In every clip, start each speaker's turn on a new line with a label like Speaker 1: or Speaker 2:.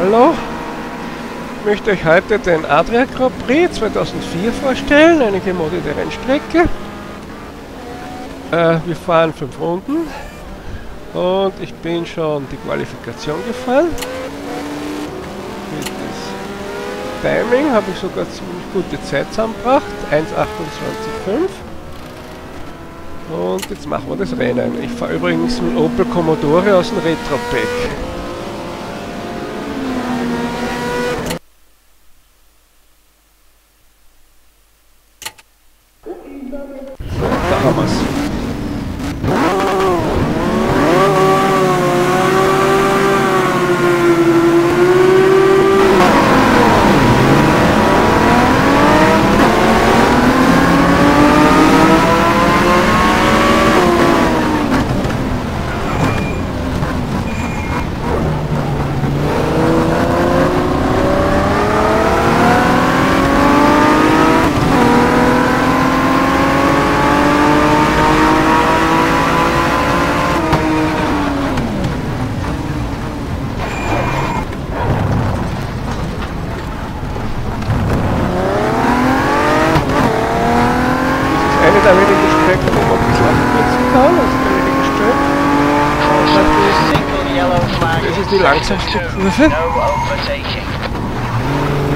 Speaker 1: Hallo, ich möchte euch heute den Adria Grand Prix 2004 vorstellen, eine gemoddete Rennstrecke. Äh, wir fahren fünf Runden und ich bin schon die Qualifikation gefahren. Mit das Timing habe ich sogar ziemlich gute Zeit zusammengebracht, 1.28.5. Und jetzt machen wir das Rennen. Ich fahre übrigens mit Opel Commodore aus dem Retro Pack. Da ist die langsamste. Kurve.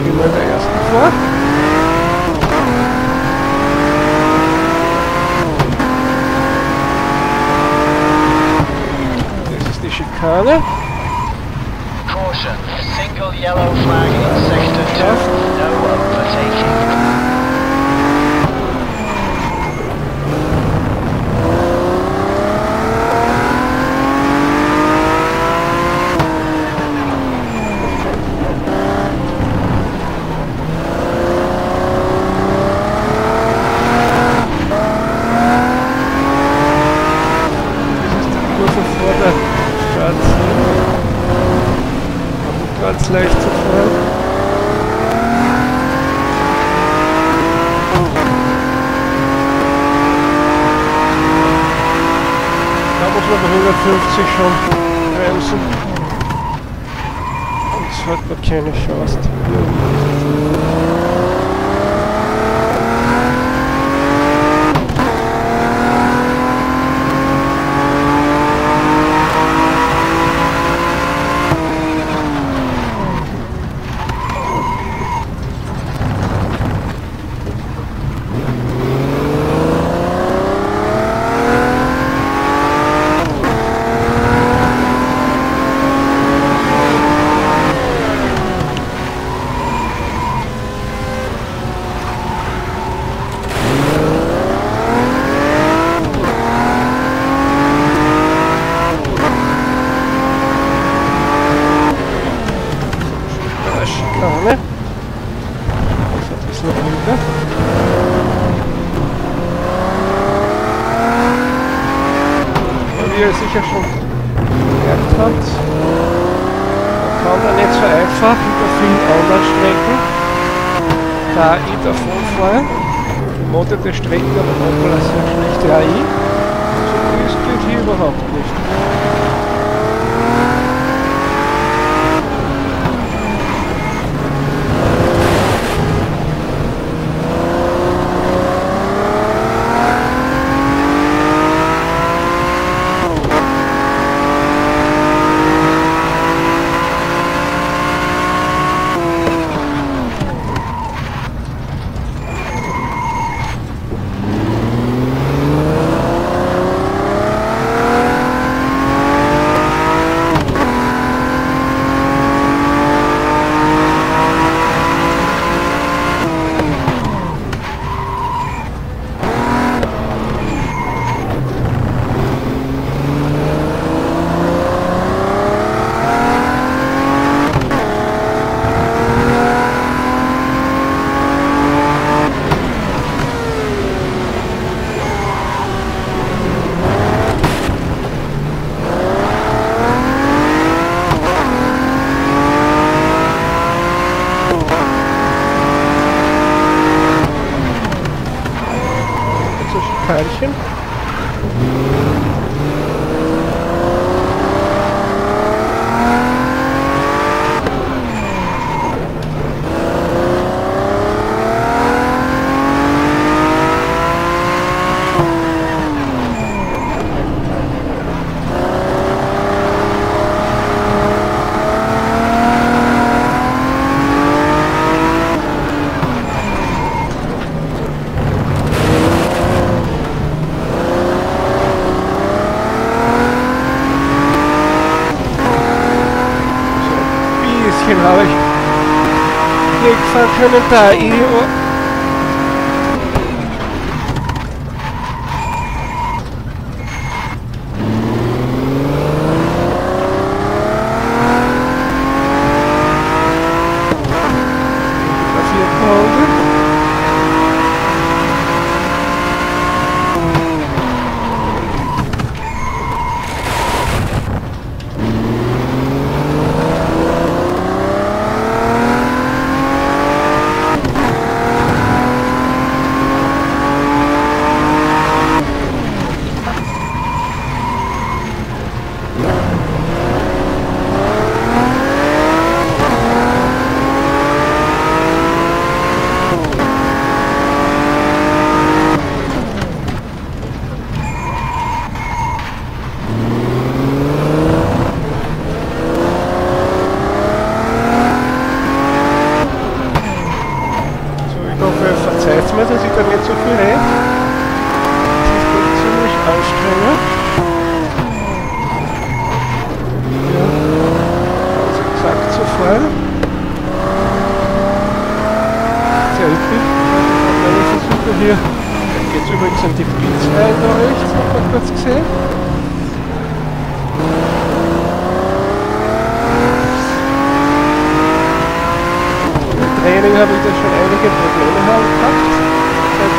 Speaker 1: Immer der ersten vor. Das ist die Schikane.
Speaker 2: Caution. Single yellow flag in sector two. No overtaking.
Speaker 1: 150 schon bremsen. Sonst hat man keine Chance. Ah, Schikane. Das ist ein bisschen runter. Ihr sicher schon gemerkt man kann da nicht so einfach bei vielen anderen Strecken da AI davon fahren. Gemoddete Strecken aber nochmal eine sehr schlechte AI. So das geht hier überhaupt nicht. expansion. So Schikanchen. immerhin habe ich wegfahren können, da ich vierten Runde. So, ich hoffe, verzeiht mir, dass ich da nicht so viel rede. Das ist echt ziemlich anstrengend. Ja, ganz exakt zu fahren. Selten. Meine Versuche hier. Jetzt übrigens an die Blitz rein da rechts, hat man kurz gesehen. Training habe ich da schon einige Probleme gehabt.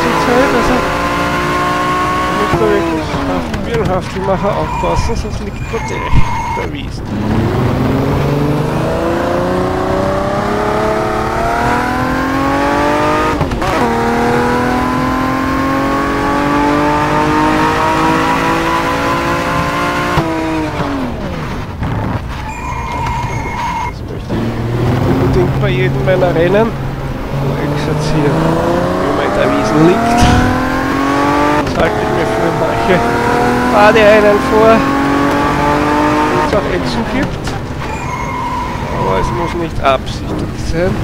Speaker 1: Zur Zeit. Also muss da wirklich auf den Birnhaftelmacher aufpassen, sonst liegt man direkt der Wiesen. Das möchte ich unbedingt bei jedem meiner Rennen exerzieren, wie man in der Wiesen liegt. Das halte ich mir für manche Baderennen vor, die es auch eh zugibt. Aber es muss nicht absichtlich sein.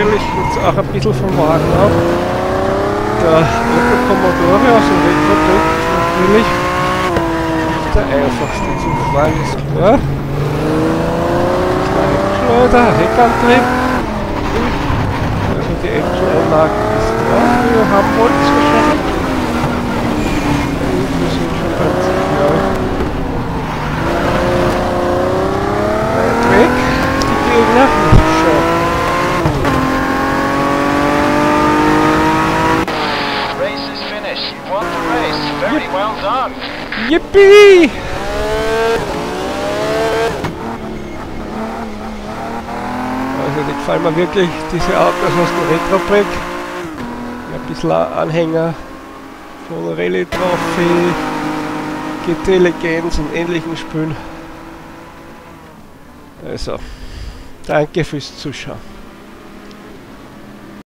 Speaker 1: Natürlich wird es auch ein bisschen vom Wagen ab. Der Opel Commodore aus dem Retro-Deck ist natürlich nicht der einfachste zu fahren, ist klar. Kleine Heckschleuder, Heckantrieb. Also die Action-Einlage ist die ihr haben wollt wahrscheinlich. Yippie! Also die gefallen mir wirklich diese Autos aus Retro-Pack. Ja, ein bisschen Anhänger von Rallye Trophy, GT Legends und ähnlichen Spielen. Also, danke fürs Zuschauen.